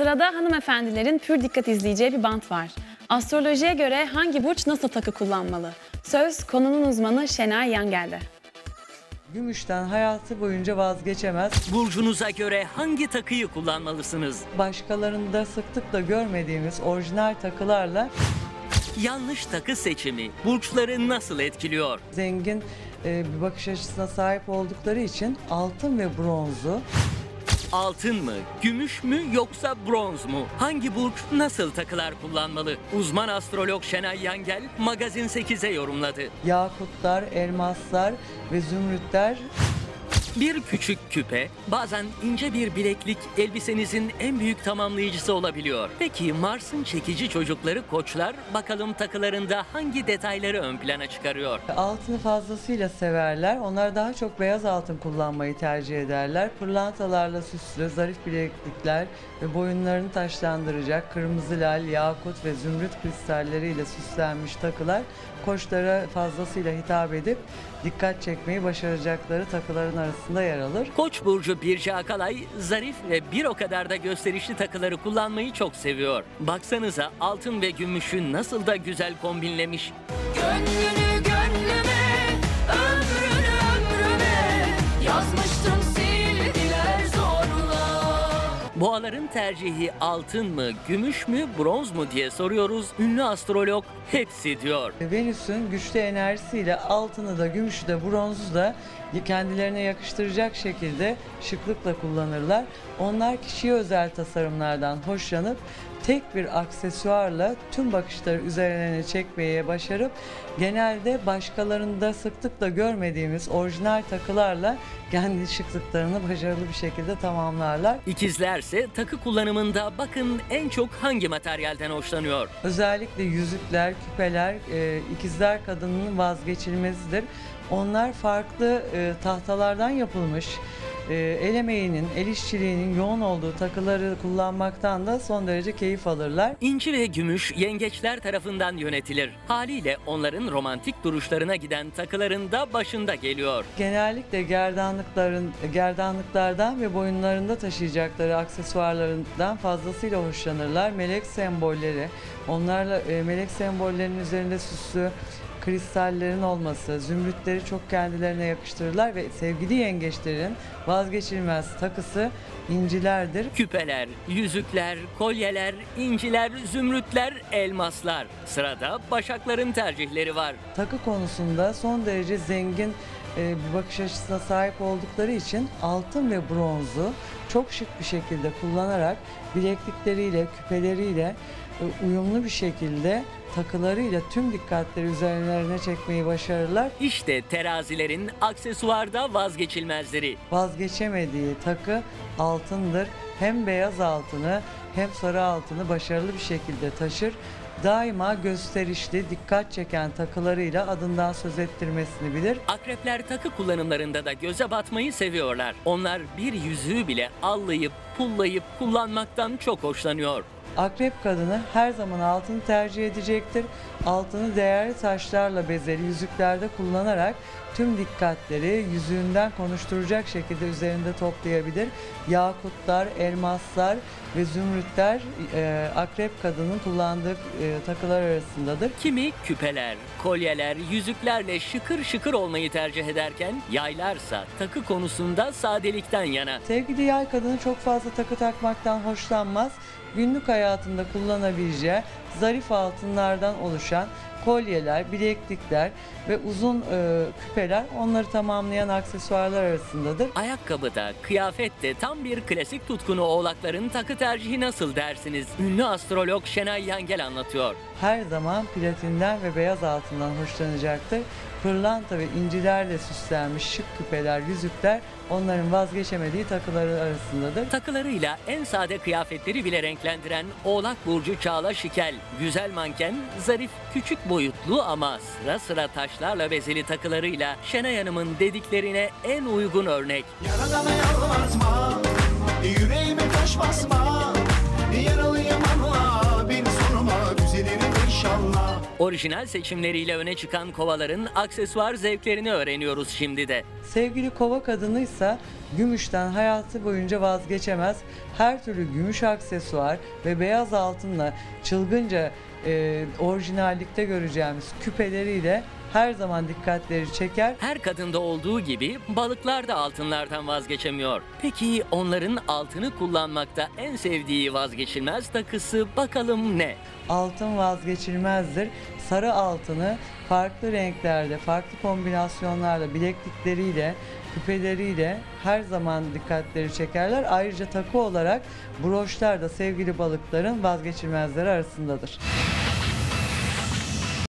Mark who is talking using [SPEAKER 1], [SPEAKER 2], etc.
[SPEAKER 1] Sırada hanımefendilerin pür dikkat izleyeceği bir bant var. Astrolojiye göre hangi burç nasıl takı kullanmalı? Söz konunun uzmanı Şenay Yangel'de.
[SPEAKER 2] Gümüşten hayatı boyunca vazgeçemez.
[SPEAKER 3] Burcunuza göre hangi takıyı kullanmalısınız?
[SPEAKER 2] Başkalarında sıklıkla görmediğimiz orijinal takılarla
[SPEAKER 3] Yanlış takı seçimi burçları nasıl etkiliyor?
[SPEAKER 2] zengin e, bir bakış açısına sahip oldukları için altın ve bronzu
[SPEAKER 3] Altın mı, gümüş mü yoksa bronz mu? Hangi burç nasıl takılar kullanmalı? Uzman astrolog Şenay Yangel Magazin 8'e yorumladı.
[SPEAKER 2] yakutlar, elmaslar ve zümrütler
[SPEAKER 3] Bir küçük küpe, bazen ince bir bileklik elbisenizin en büyük tamamlayıcısı olabiliyor. Peki Mars'ın çekici çocukları koçlar bakalım takılarında hangi detayları ön plana çıkarıyor?
[SPEAKER 2] altını fazlasıyla severler. Onlar daha çok beyaz altın kullanmayı tercih ederler. Pırlantalarla süslü, zarif bileklikler ve boyunlarını taşlandıracak kırmızı lal, yakut ve zümrüt kristalleriyle süslenmiş takılar koçlara fazlasıyla hitap edip dikkat çekmeyi başaracakları takıların arasında yer alır.
[SPEAKER 3] Koç burcu Birce Akalay zarif ve bir o kadar da gösterişli takıları kullanmayı çok seviyor. Baksanıza altın ve gümüşü nasıl da güzel kombinlemiş.
[SPEAKER 4] Gönlünü
[SPEAKER 3] Boğaların tercihi altın mı, gümüş mü, bronz mu diye soruyoruz. Ünlü astrolog hepsi diyor.
[SPEAKER 2] Venüs'ün güçlü enerjisiyle altını da gümüşü de bronzu da kendilerine yakıştıracak şekilde şıklıkla kullanırlar. Onlar kişiye özel tasarımlardan hoşlanıp tek bir aksesuarla tüm bakışları üzerine çekmeye başarıp genelde başkalarında sıklıkla görmediğimiz orijinal takılarla kendi şıklıklarını başarılı bir şekilde tamamlarlar.
[SPEAKER 3] İkizlerse takı kullanımında bakın en çok hangi materyalden hoşlanıyor?
[SPEAKER 2] Özellikle yüzükler, küpeler e, ikizler kadının vazgeçilmezidir. Onlar farklı e, tahtalardan yapılmış e, el emeğinin, el işçiliğinin yoğun olduğu takıları kullanmaktan da son derece keyif alırlar.
[SPEAKER 3] İnci ve gümüş yengeçler tarafından yönetilir. Haliyle onların romantik duruşlarına giden takıların da başında geliyor.
[SPEAKER 2] Genellikle gerdanlıkların gerdanlıklardan ve boyunlarında taşıyacakları aksesuarlarından fazlasıyla hoşlanırlar. Melek sembolleri, onlarla e, melek sembollerinin üzerinde süslü kristallerin olması, zümrütleri çok kendilerine yakıştırırlar ve sevgili yengeçlerin vazgeçilmez takısı incilerdir.
[SPEAKER 3] Küpeler, yüzükler, kolyeler, inciler, zümrütler, elmaslar. Sırada başakların tercihleri var.
[SPEAKER 2] Takı konusunda son derece zengin e, bir bakış açısına sahip oldukları için altın ve bronzu çok şık bir şekilde kullanarak bileklikleriyle, küpeleriyle e, uyumlu bir şekilde takılarıyla tüm dikkatleri üzerlerine çekmeyi başarırlar.
[SPEAKER 3] İşte terazilerin aksesuarda vazgeçilmezleri.
[SPEAKER 2] Vazgeçemediği takı altındır. Hem beyaz altını hem sarı altını başarılı bir şekilde taşır. Daima gösterişli, dikkat çeken takılarıyla adından söz ettirmesini bilir.
[SPEAKER 3] Akrepler takı kullanımlarında da göze batmayı seviyorlar. Onlar bir yüzüğü bile allayıp, pullayıp kullanmaktan çok hoşlanıyor.
[SPEAKER 2] Akrep kadını her zaman altını tercih edecektir. Altını değerli taşlarla bezeli yüzüklerde kullanarak tüm dikkatleri yüzüğünden konuşturacak şekilde üzerinde toplayabilir. Yakutlar, elmaslar ve zümrütler e, akrep kadının kullandığı e, takılar arasındadır.
[SPEAKER 3] Kimi küpeler, kolyeler, yüzüklerle şıkır şıkır olmayı tercih ederken yaylarsa takı konusunda sadelikten yana.
[SPEAKER 2] Sevgili yay kadını çok fazla takı takmaktan hoşlanmaz. Günlük hayatında kullanabileceği zarif altınlardan oluşan kolyeler, bileklikler ve uzun e, küpeler onları tamamlayan aksesuarlar arasındadır.
[SPEAKER 3] Ayakkabıda, kıyafette tam bir klasik tutkunu oğlakların takı tercihi nasıl dersiniz? Ünlü astrolog Şenay Yangel anlatıyor.
[SPEAKER 2] Her zaman platinden ve beyaz altından hoşlanacaktır. Pırlanta ve incilerle süslenmiş şık küpeler, yüzükler onların vazgeçemediği takıları arasındadır.
[SPEAKER 3] Takılarıyla en sade kıyafetleri bile renklendiren Oğlak Burcu Çağla Şikel. Güzel manken, zarif, küçük boyutlu ama sıra sıra taşlarla bezeli takılarıyla Şenay Hanım'ın dediklerine en uygun örnek.
[SPEAKER 5] Yaradana yalvartma
[SPEAKER 3] Orijinal seçimleriyle öne çıkan kovaların aksesuar zevklerini öğreniyoruz şimdi de.
[SPEAKER 2] Sevgili kova kadınıysa gümüşten hayatı boyunca vazgeçemez. Her türlü gümüş aksesuar ve beyaz altınla çılgınca e, orijinallikte göreceğimiz küpeleriyle her zaman dikkatleri çeker.
[SPEAKER 3] Her kadında olduğu gibi balıklar da altınlardan vazgeçemiyor. Peki onların altını kullanmakta en sevdiği vazgeçilmez takısı bakalım ne?
[SPEAKER 2] Altın vazgeçilmezdir. Sarı altını farklı renklerde, farklı kombinasyonlarla, bileklikleriyle, küpeleriyle her zaman dikkatleri çekerler. Ayrıca takı olarak broşlar da sevgili balıkların vazgeçilmezleri arasındadır.